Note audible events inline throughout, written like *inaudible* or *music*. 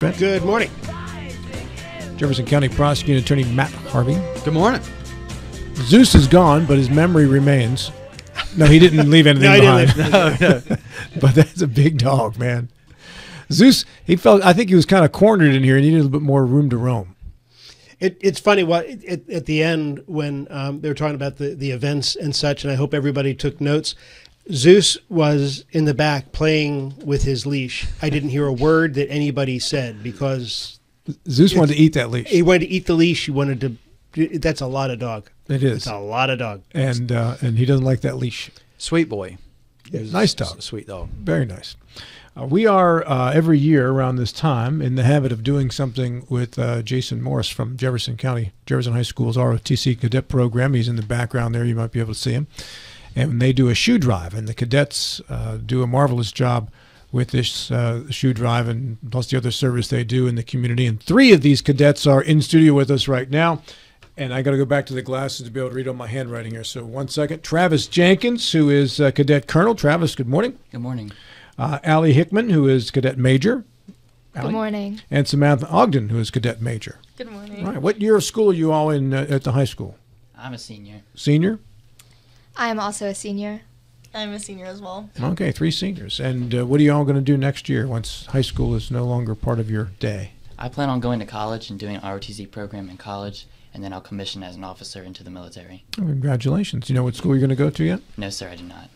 Good morning. Jefferson County Prosecuting Attorney Matt Harvey. Good morning. Zeus is gone, but his memory remains. No, he didn't leave anything *laughs* No, behind. No, no. *laughs* but that's a big dog, man. Zeus, he felt. I think he was kind of cornered in here. and He needed a little bit more room to roam. It, it's funny what at, at the end when um, they were talking about the, the events and such, and I hope everybody took notes. Zeus was in the back playing with his leash. I didn't hear a word that anybody said because Zeus wanted to eat that leash. he wanted to eat the leash. He wanted to. That's a lot of dog. It It's a lot of dog. and uh, and he doesn't like that leash. Sweet boy. Yeah, Nice dog. Sweet dog. Very nice. Uh, we are uh, every year around this time in the habit of doing something with uh, Jason Morris from Jefferson County, Jefferson High School's ROTC cadet program. He's in the background there. You might be able to see him. And they do a shoe drive, and the cadets uh, do a marvelous job with this uh, shoe drive and plus the other service they do in the community. And three of these cadets are in studio with us right now. And I got to go back to the glasses to be able to read on my handwriting here. So one second. Travis Jenkins, who is uh, Cadet Colonel. Travis, good morning Good morning. uh, Allie Hickman, who is Cadet Major. Allie. Good morning. And Samantha Ogden, who is Cadet Major. Good morning. All right. What year of school are you all in uh, at the high school? I'm a senior. Senior? I am also a senior. I'm a senior as well. Okay, three seniors. And uh, what are you all going to do next year once high school is no longer part of your day? I plan on going to college and doing an ROTC program in college, and then I'll commission as an officer into the military. Oh, congratulations. You know what school you're going to go to yet? No, sir, I do not.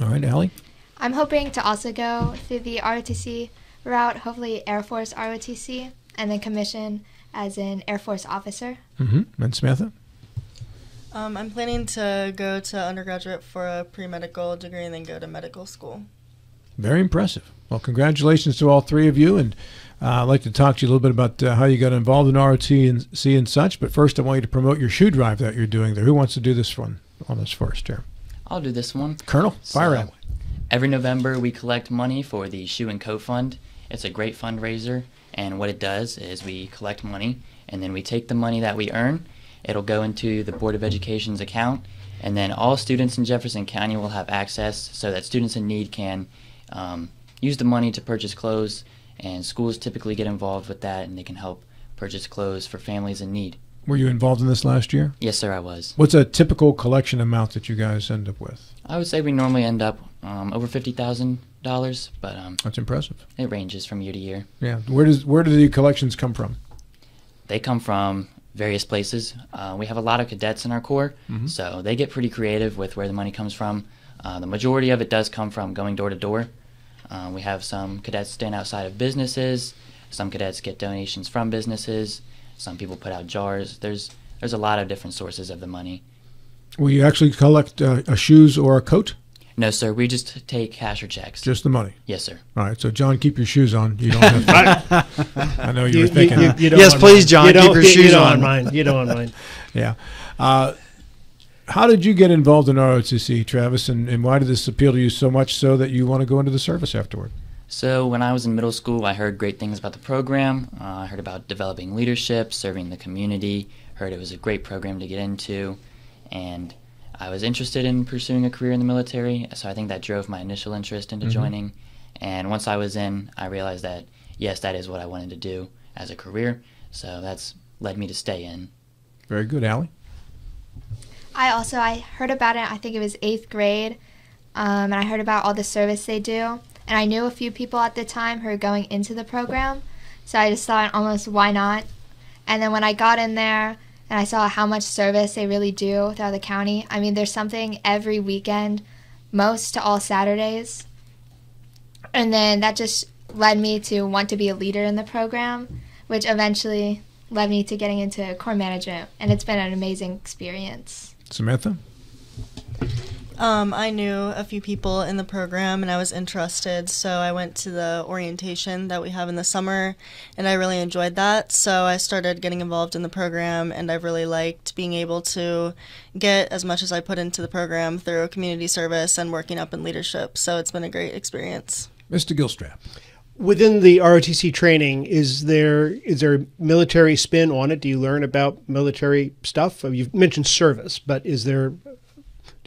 All right, Allie. I'm hoping to also go through the ROTC route, hopefully Air Force ROTC, and then commission as an Air Force officer. Mm-hmm. And Samantha? Um, I'm planning to go to undergraduate for a pre medical degree and then go to medical school. Very impressive. Well, congratulations to all three of you. And uh, I'd like to talk to you a little bit about uh, how you got involved in ROTC and C and such. But first, I want you to promote your shoe drive that you're doing there. Who wants to do this one on us first here? I'll do this one. Colonel, fire So- at me. Every November, we collect money for the Shoe and Coat Fund. It's a great fundraiser, and what it does is we collect money, and then we take the money that we earn. It'll go into the Board of Education's account, and then all students in Jefferson County will have access so that students in need can um, use the money to purchase clothes, and schools typically get involved with that, and they can help purchase clothes for families in need. Were you involved in this last year? Yes, sir, I was. What's a typical collection amount that you guys end up with? I would say we normally end up um, over fifty thousand dollars, but um, That's impressive. it ranges from year to year. Yeah. Where does where do the collections come from? They come from various places. Uh, we have a lot of cadets in our corps, Mhm. so they get pretty creative with where the money comes from. Uh, the majority of it does come from going door to door. Uh, we have some cadets stand outside of businesses. Some cadets get donations from businesses. Some people put out jars. There's there's a lot of different sources of the money. Will you actually collect uh, a shoes or a coat? No, sir, we just take cash or checks. Just the money. yes, sir. All right. So John, keep your shoes on. You don't have to. *laughs* I know you, were thinking. that. don't Yes, please, mine. John, You keep don't- your *laughs* you- shoes You don't on. want mine. You don't want mine. *laughs* Yeah. Uh, how did you get involved in ROTC, Travis, and, and why did this appeal to you so much so that you want to go into the service afterward? So when I was in middle school, I heard great things about the program. Uh, I heard about developing leadership, serving the community. Heard it was a great program to get into, and I was interested in pursuing a career in the military. So I think that drove my initial interest into Mhm. joining. And once I was in, I realized that yes, that is what I wanted to do as a career. So that's led me to stay in. Very good, Allie. I also I heard about it. I think it was eighth grade, um, and I heard about all the service they do. And I knew a few people at the time who were going into the program, so I just thought almost why not. And then when I got in there and I saw how much service they really do throughout the county, I mean, there's something every weekend, most to all Saturdays. And then that just led me to want to be a leader in the program, which eventually led me to getting into corps management. And it's been an amazing experience. Samantha. Um, I knew a few people in the program and I was interested, so I went to the orientation that we have in the summer and I really enjoyed that. So I started getting involved in the program and I've really liked being able to get as much as I put into the program through community service and working up in leadership. So it's been a great experience. Mr. Gilstrap. Within the ROTC training, is there is there a military spin on it? Do you learn about military stuff? You've mentioned service, but is there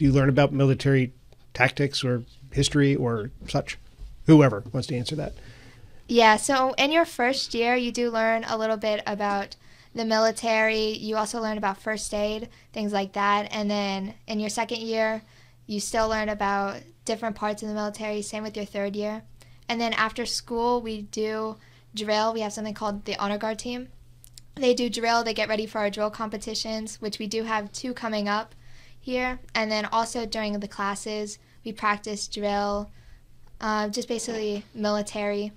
do you learn about military tactics or history or such? Whoever wants to answer that. Yeah, so in your first year, you do learn a little bit about the military. You also learn about first aid, things like that. And then in your second year, you still learn about different parts of the military, same with your third year. And then after school, we do drill. We have something called the Honor Guard team. They do drill, they get ready for our drill competitions, which we do have two coming up here. And then also during the classes, we practice drill, uh, just basically military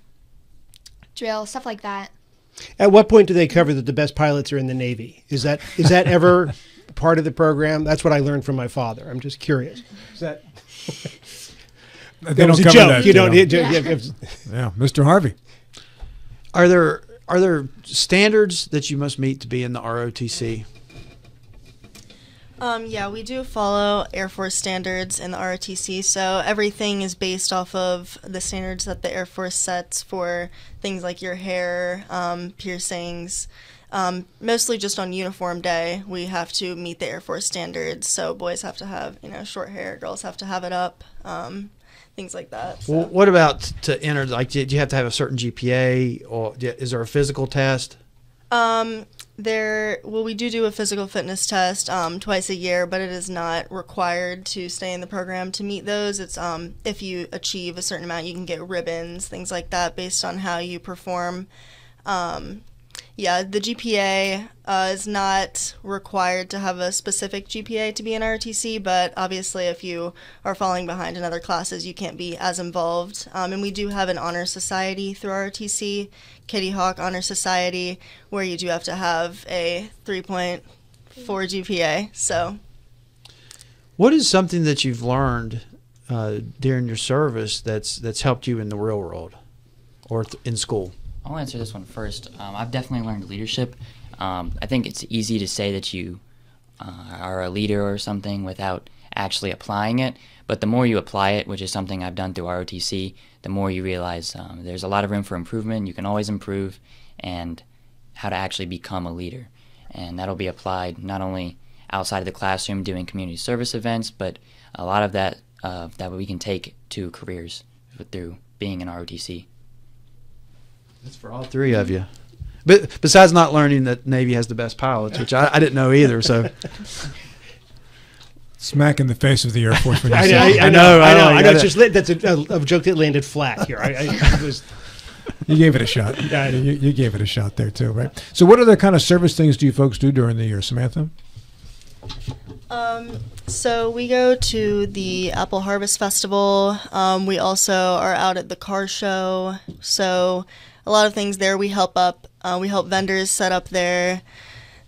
drill, stuff like that. At what point do they cover that the best pilots are in the Navy? Is that is that ever *laughs* part of the program? That's what I learned from my father. I'm just curious. Is that They that was a cover joke? that, you don't. know. it- it- it- Yeah, *laughs* Mr. Harvey. Are there are there standards that you must meet to be in the ROTC? Um, yeah, we do follow Air Force standards in the ROTC, so everything is based off of the standards that the Air Force sets for things like your hair, um, piercings. Um, mostly just on uniform day, we have to meet the Air Force standards. So boys have to have you know short hair, girls have to have it up, um, things like that. So. Well, what about to enter? Like, do you have to have a certain GPA, or is there a physical test? Um, there. Well, we do do a physical fitness test um, twice a year, but it is not required to stay in the program to meet those. It's um, if you achieve a certain amount, you can get ribbons, things like that, based on how you perform. Um, yeah, the GPA uh, is not required to have a specific GPA to be in ROTC, but obviously, if you are falling behind in other classes, you can't be as involved. Um, and we do have an honor society through ROTC, Kitty Hawk Honor Society, where you do have to have a 3.4 GPA. So, What is something that you've learned uh, during your service that's that's helped you in the real world, or in school? I'll answer this one first. Um, I've definitely learned leadership. Um, I think it's easy to say that you uh, are a leader or something without actually applying it. But the more you apply it, which is something I've done through ROTC, the more you realize um, there's a lot of room for improvement. You can always improve, and how to actually become a leader. And that'll be applied not only outside of the classroom doing community service events, but a lot of that uh, that we can take to careers through being an ROTC. That's for all three of you. But besides not learning that Navy has the best pilots, which I, I didn't know either. So Smack in the face of the Air Force when you *laughs* I, say I, it. I I know. know, I I know. know, I know. gotta- It's just that's a, a, a joke that landed flat here. I, I it was. You gave it a shot. Yeah, you, you gave it a shot there too, right? So, what other kind of service things do you folks do during the year, Samantha? Um, so we go to the Apple Harvest Festival. Um, we also are out at the car show. So a lot of things there. We help up. Uh, we help vendors set up their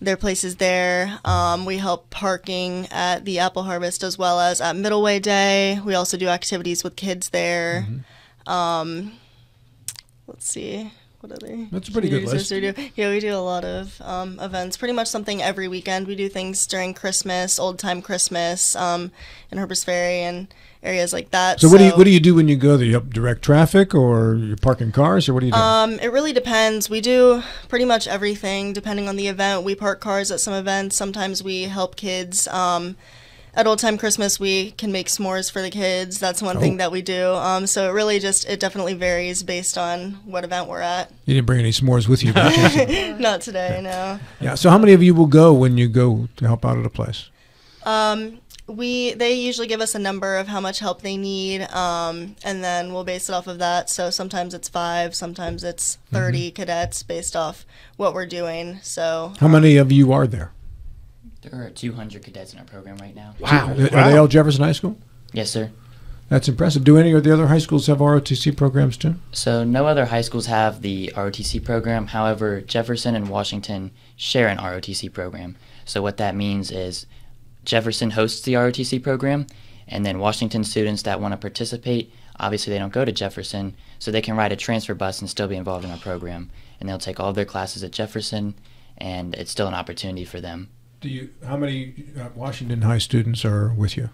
their places there. Um, we help parking at the Apple Harvest as well as at Middleway Day. We also do activities with kids there. Um, let's see. What other? That's a pretty good list. we do? Yeah, we do a lot of um, events. Pretty much something every weekend. We do things during Christmas, old time Christmas, um, in Harpers Ferry and areas like that. So, what do you what do you do when you go there? You help direct traffic, or you're parking cars, or what do you do? Um, it really depends. We do pretty much everything depending on the event. We park cars at some events. Sometimes we help kids. Um, at Old Time Christmas, we can make s'mores for the kids. That's one Oh. thing that we do. Um, so it really just it definitely varies based on what event we're at. you didn't bring any s'mores with you. *laughs* *laughs* Not today, no. yeah. So, how many of you will go when you go to help out at a place? Um, we they usually give us a number of how much help they need, um, and then we'll base it off of that. So sometimes it's five, sometimes it's 30 cadets based off what we're doing. So How many of you are there? There are 200 cadets in our program right now. wow, Are they all Jefferson High School? Yes, sir. That's impressive. Do any of the other high schools have ROTC programs too? So no other high schools have the ROTC program. However, Jefferson and Washington share an ROTC program. So what that means is Jefferson hosts the ROTC program, and then Washington students that want to participate, obviously they don't go to Jefferson, so they can ride a transfer bus and still be involved in our program. And they'll take all of their classes at Jefferson, and it's still an opportunity for them. Do you? How many uh, Washington High students are with you?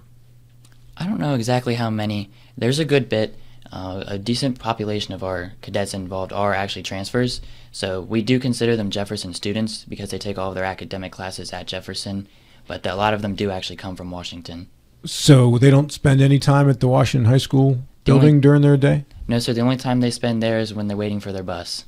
I don't know exactly how many. There's a good bit. Uh, a decent population of our cadets involved are actually transfers. So we do consider them Jefferson students because they take all of their academic classes at Jefferson, but a lot of them do actually come from Washington. So they don't spend any time at the Washington High School The only- building during their day. No, sir. The only time they spend there is when they're waiting for their bus.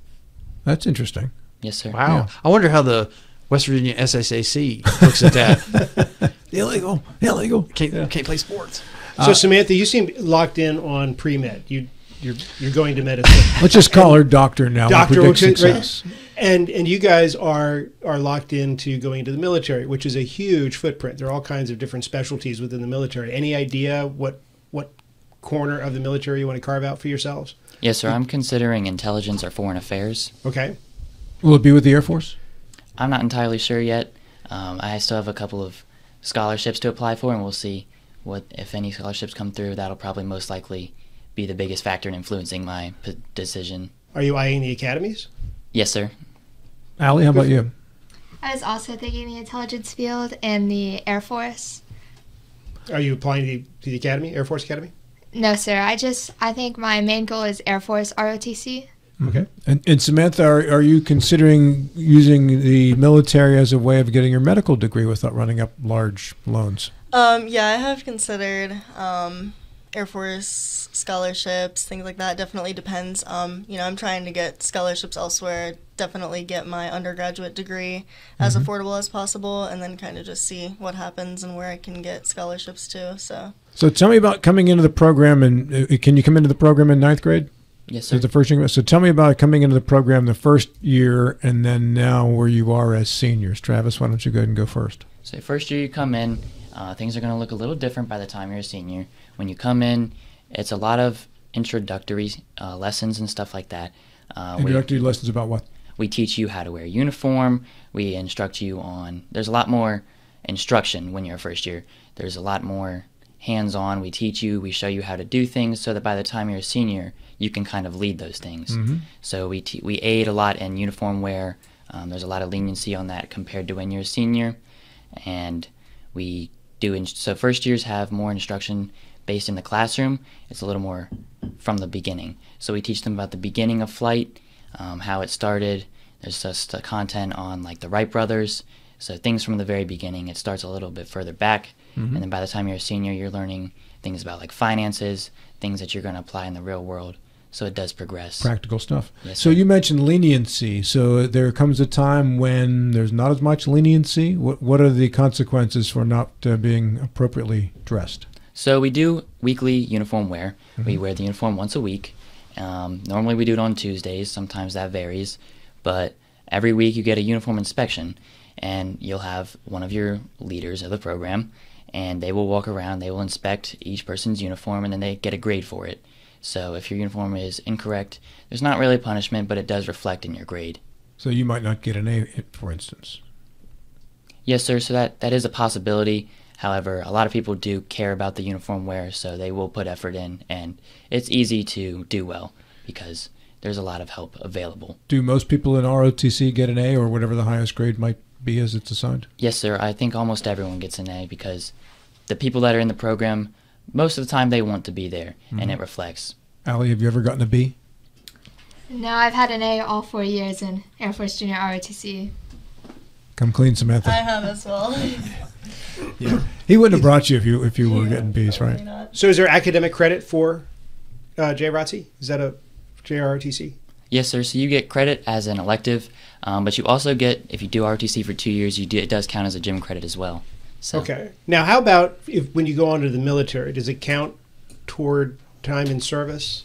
That's interesting. Yes, sir. Wow. Yeah. I wonder how the West Virginia SSAC looks at that. *laughs* Illegal, illegal. can't can't play sports. Uh, so Samantha, you seem locked in on pre med. You you're you're going to medicine. *laughs* Let's just call her doctor now. and Doctor, predict okay, success. right. And and you guys are are locked into going into the military, which is a huge footprint. There are all kinds of different specialties within the military. Any idea what what corner of the military you want to carve out for yourselves? Yes, sir. I'm considering intelligence or foreign affairs. Okay. Will it be with the Air Force? I'm not entirely sure yet. Um, I still have a couple of scholarships to apply for, and we'll see what if any scholarships come through. That'll probably most likely be the biggest factor in influencing my p- decision. Are you eyeing the academies? Yes, sir. Allie, how about you? I was also thinking the intelligence field and the Air Force. Are you applying to, to the academy, Air Force Academy? No, sir. I just I think my main goal is Air Force ROTC. Okay. And, and Samantha, are, are you considering using the military as a way of getting your medical degree without running up large loans? Um, yeah, I have considered um, Air Force scholarships, things like that. Definitely depends. Um, you know, I'm trying to get scholarships elsewhere. Definitely get my undergraduate degree as affordable as possible, and then kind of just see what happens and where I can get scholarships to. So. So tell me about coming into the program, and uh, can you come into the program in ninth grade? Yes, Is sir. the first year? So tell me about coming into the program the first year, and then now where you are as seniors. Travis, why don't you go ahead and go first? So first year you come in, uh, things are going to look a little different by the time you're a senior. When you come in, it's a lot of introductory uh, lessons and stuff like that. Uh, we- Introductory lessons about what? we teach you how to wear a uniform. We instruct you on. There's a lot more instruction when you're a first year. There's a lot more hands-on. We teach you. We show you how to do things so that by the time you're a senior, you can kind of lead those things. So we te- we aid a lot in uniform wear. Um, there's a lot of leniency on that compared to when you're a senior, and we do. In- so first years have more instruction based in the classroom. It's a little more from the beginning. So we teach them about the beginning of flight, um, how it started. There's just content on like the Wright brothers. So things from the very beginning. It starts a little bit further back, and then by the time you're a senior, you're learning things about like finances, things that you're going to apply in the real world. So it does progress. Practical stuff. Yes, so sir. you mentioned leniency. So there comes a time when there's not as much leniency. What What are the consequences for not uh, being appropriately dressed? So we do weekly uniform wear. We wear the uniform once a week. Um, normally we do it on Tuesdays. Sometimes that varies, but every week you get a uniform inspection, and you'll have one of your leaders of the program, and they will walk around. They will inspect each person's uniform, and then they get a grade for it. So if your uniform is incorrect, there's not really a punishment, but it does reflect in your grade. So you might not get an A, for instance. Yes, sir. So that that is a possibility. However, a lot of people do care about the uniform wear, so they will put effort in, and it's easy to do well because there's a lot of help available. Do most people in ROTC get an A or whatever the highest grade might be as it's assigned? Yes, sir. I think almost everyone gets an A because the people that are in the program, most of the time they want to be there, and mm-hmm. it reflects. Allie, have you ever gotten a B? No, I've had an A all four years in Air Force Junior ROTC. Come clean, Samantha. I have as well. *laughs* *laughs* He wouldn't have brought you if you if you were getting B's, right? Not. So is there academic credit for uh, JROTC? Is that a JROTC? Yes, sir. So you get credit as an elective, um, but you also get if you do ROTC for two years, you do it does count as a gym credit as well. So Okay. Now, how about if when you go on to the military, does it count toward time in service?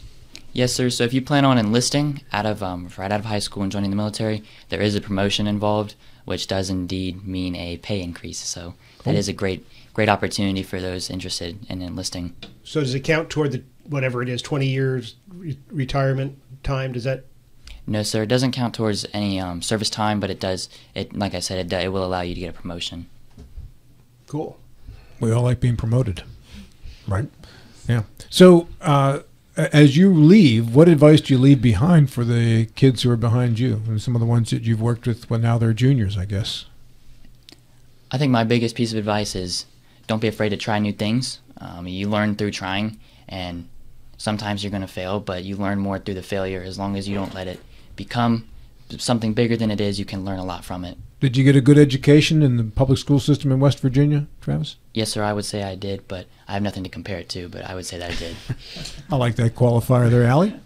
Yes, sir. So if you plan on enlisting out of um, right out of high school and joining the military, there is a promotion involved, which does indeed mean a pay increase. So that Cool. is a great great opportunity for those interested in enlisting. So does it count toward the whatever it is, twenty years re- retirement time? Does that? No, sir. It doesn't count towards any um, service time, but it does. It like I said, it, do- it will allow you to get a promotion. Cool. We all like being promoted, right? Yeah. So, uh, as you leave, what advice do you leave behind for the kids who are behind you, and some of the ones that you've worked with? Well, now they're juniors, I guess. I think my biggest piece of advice is don't be afraid to try new things. Um, you learn through trying, and sometimes you're going to fail, but you learn more through the failure as long as you don't let it become something bigger than it is. You can learn a lot from it. Did you get a good education in the public school system in West Virginia, Travis? Yes, sir, I would say I did, but I have nothing to compare it to, but I would say that I did. *laughs* I like that qualifier there, Allie.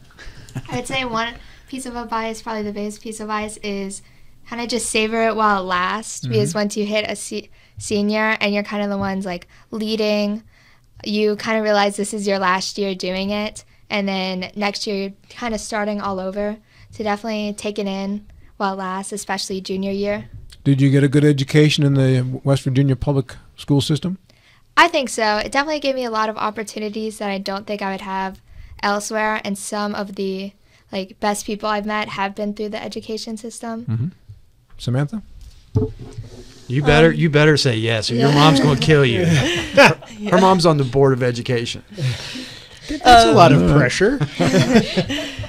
I would say one piece of advice, probably the biggest piece of advice, is kind of just savor it while it lasts. Mm-hmm. Because once you hit a se- senior and you're kind of the ones like leading, you kind of realize this is your last year doing it. And then next year, you're kind of starting all over. So definitely take it in while it lasts, especially junior year. Did you get a good education in the West Virginia public school system? I think so. It definitely gave me a lot of opportunities that I don't think I would have elsewhere. And some of the like best people I've met have been through the education system. Mm-hmm. Samantha? You better um, you better say yes, or your mom's going to kill you. *laughs* Her, her mom's on the board of education. That's a lot of um, pressure. *laughs*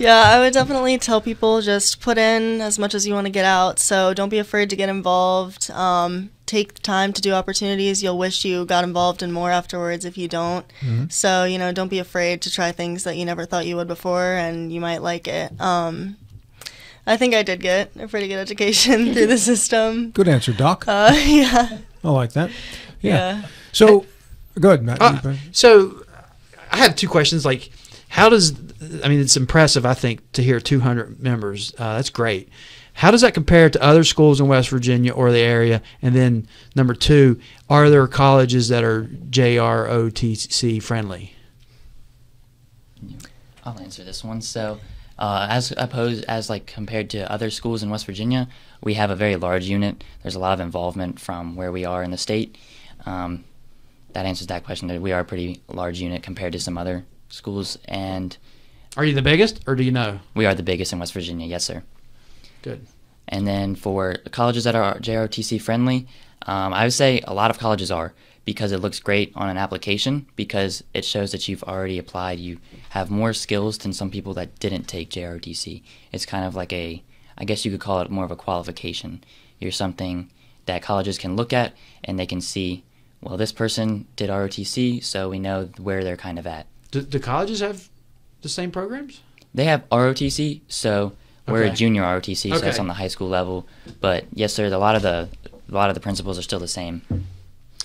Yeah, I would definitely tell people just put in as much as you want to get out. So don't be afraid to get involved. Um, take time to do opportunities. You'll wish you got involved in more afterwards if you don't. Mm-hmm. So, you know, don't be afraid to try things that you never thought you would before and you might like it. Um, I think I did get a pretty good education through the system. *laughs* Good answer, Doc. Uh, *laughs* yeah. I like that. Yeah. Yeah. So, go ahead, Matt. Uh, so I have two questions. Like, how does I mean it's impressive I think to hear 200 members. Uh, that's great. How does that compare to other schools in West Virginia or the area? And then number two, are there colleges that are JROTC friendly? I'll answer this one. So, uh, as opposed as like compared to other schools in West Virginia, we have a very large unit. There's a lot of involvement from where we are in the state. Um, that answers that question. We are a pretty large unit compared to some other schools, and Are you the biggest, or do you know? we are the biggest in West Virginia. Yes, sir. Good. And then for colleges that are JROTC friendly, um, I would say a lot of colleges are because it looks great on an application because it shows that you've already applied. You have more skills than some people that didn't take JROTC. It's kind of like a, I guess you could call it more of a qualification. You're something that colleges can look at and they can see, well, this person did ROTC, so we know where they're kind of at. Do, do colleges have the same programs? They have ROTC, so we're a junior ROTC, so that's on the high school level. But yes, sir, a lot of the a lot of the principles are still the same.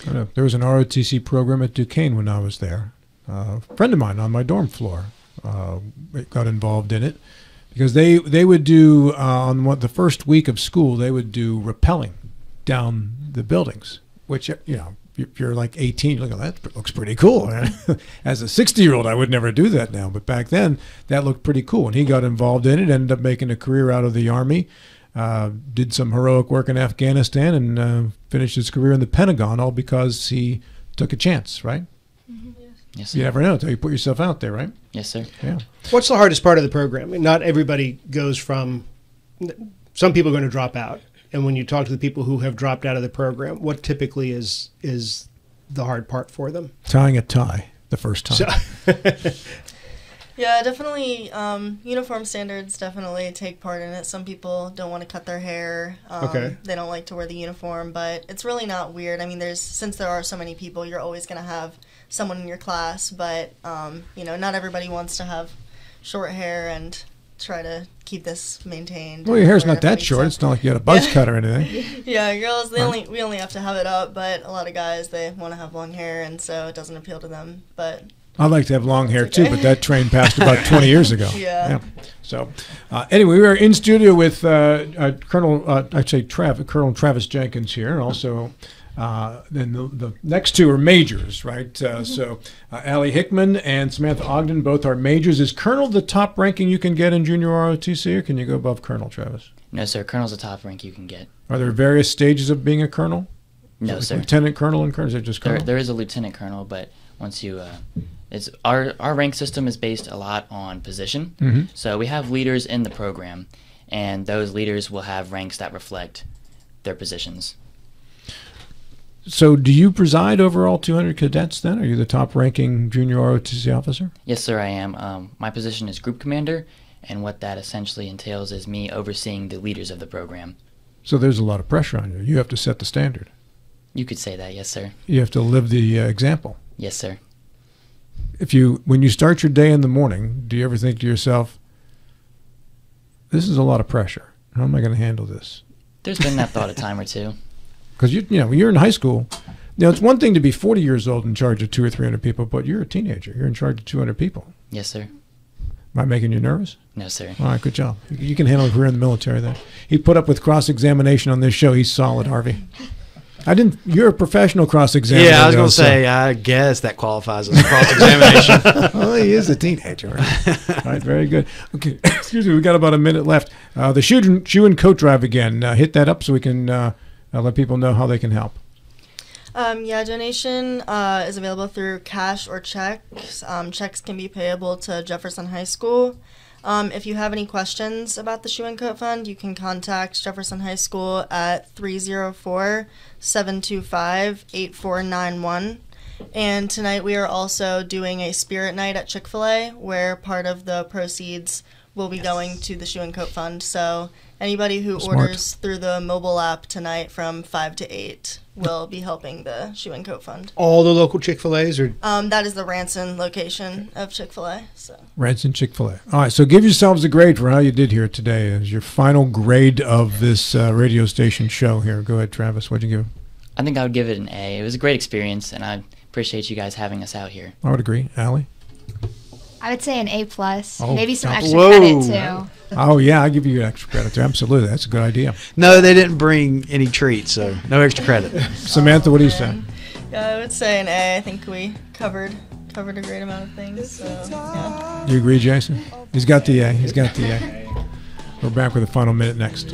There was an ROTC program at Duquesne when I was there. Uh, a friend of mine on my dorm floor uh, got involved in it because they they would do uh, on what the first week of school they would do rappelling down the buildings, which you know if you're like 18, you at that looks pretty cool. *laughs* As a 60 year old, I would never do that now, but back then that looked pretty cool. And he got involved in it, ended up making a career out of the army. Uh, did some heroic work in Afghanistan and uh, finished his career in the Pentagon, all because he took a chance, right? Yes, sir. You never know until you put yourself out there, right? Yes, sir. Yeah. What's the hardest part of the program? Not everybody goes from. Some people are going to drop out, and when you talk to the people who have dropped out of the program, what typically is is the hard part for them? Tying a tie the first time. So, *laughs* Yeah, definitely. Um, uniform standards definitely take part in it. Some people don't want to cut their hair. Um, Okay. They don't like to wear the uniform, but it's really not weird. I mean, there's since there are so many people, you're always going to have someone in your class, but um, you know, not everybody wants to have short hair and try to keep this maintained. well, your hair's not that short. so- It's not like you had a buzz Yeah. cut or *laughs* anything. Yeah, girls, they only we only have to have it up, but a lot of guys they want to have long hair, and so it doesn't appeal to them. But I'd like to have long hair too, but that train passed about *laughs* 20 years ago. Yeah. yeah. So, uh, anyway, we are in studio with uh, uh, Colonel, uh, I'd say Trav, Colonel Travis Jenkins here, and also. Uh, then the, the next two are majors, right? Uh, So, uh, Allie Hickman and Samantha Ogden both are majors. Is Colonel the top ranking you can get in junior ROTC, or can you go above Colonel, Travis? No, sir. Colonel's the top rank you can get. Are there various stages of being a colonel? No, Like sir. Lieutenant colonel and colonel? Is it just There, colonel? there is a lieutenant colonel, but once you, it's our our rank system is based a lot on position. Mhm. So we have leaders in the program, and those leaders will have ranks that reflect their positions. So, do you preside over all 200 cadets then? Are you the top ranking junior ROTC officer? Yes, sir, I am. Um, my position is group commander, and what that essentially entails is me overseeing the leaders of the program. So, there's a lot of pressure on you. You have to set the standard, You could say that, yes, sir. you have to live the uh, example. Yes, sir. If you, when you start your day in the morning, do you ever think to yourself, this is a lot of pressure? How am I going to handle this? There's been that thought a time or two. *laughs* Because you you know you're in high school, you know, it's one thing to be 40 years old in charge of two or 300 people, but you're a teenager. You're in charge of 200 people. Yes, sir. Am I making you nervous? No, sir. All right, good job. You- You can handle a career in the military then. He put up with cross examination on this show. He's solid, Harvey. I didn't. You're a professional cross examiner. Yeah, I was going to so- say, I guess that qualifies as a cross examination. *laughs* well, he is a teenager. Right? *laughs* All right, very good. Okay, *coughs* excuse me. We got about a minute left. Uh, the shoe and, shoe and coat drive again. Uh, hit that up so we can uh, uh, let people know how they can help. Um, yeah, donation uh, is available through cash or checks. Um, checks can be payable to Jefferson High School. Um, if you have any questions about the Shoe and Coat Fund, you can contact Jefferson High School at 304 725 8491. And tonight we are also doing a spirit night at Chick fil A where part of the proceeds will be going to the Shoe and Coat Fund. So anybody who Smart. orders through the mobile app tonight from 5 to 8 will be helping the Shoe and Coat Fund. All the local Chick Fil A's are Um, that is the Ranson location of Chick fil A. So. Ranson Chick Fil A. All right, so give yourselves a grade for how you did here today. As your final grade of this uh, radio station show here. Go ahead, Travis. What'd you give? I think I would give it an A. It was a great experience, and I appreciate you guys having us out here. I would agree. Allie. I would say an A plus. Oh, Maybe some stop. extra Whoa. credit too. Oh yeah, I give you extra credit there. Absolutely, that's a good idea. no, they didn't bring any treats, so no extra credit. *laughs* Samantha, what do you say? Yeah, I would say an A. I think we covered covered a great amount of things. So yeah. You agree, Jason? He's got the A. He's got the A. We're back with the final minute next.